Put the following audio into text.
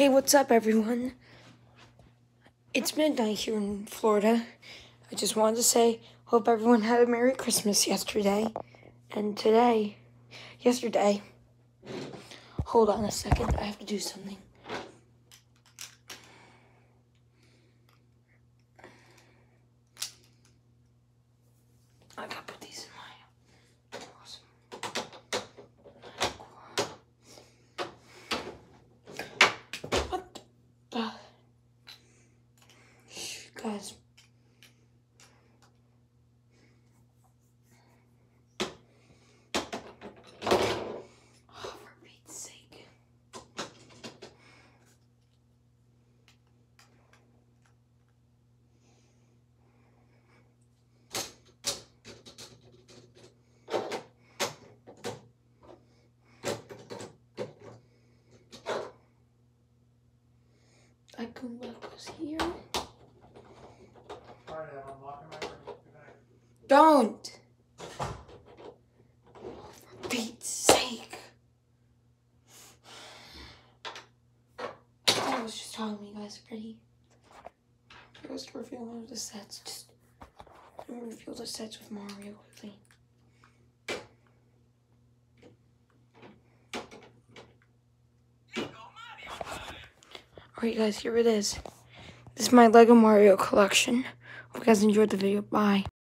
Hey, what's up, everyone? It's midnight here in Florida. I just wanted to say, hope everyone had a Merry Christmas yesterday. And today, yesterday, hold on a second, I have to do something. I gotta put these in my awesome. What the? Shh, guys. Oh, for Pete's sake. I come back here. Alright, I'm unlocking my room. Good night. Don't! For Pete's sake. I was just talking to you guys pretty. I was to reveal one of the sets. Just I'm gonna reveal the sets with Mario quickly. Alright guys, here it is. This is my Lego Mario collection. Hope you guys enjoyed the video. Bye.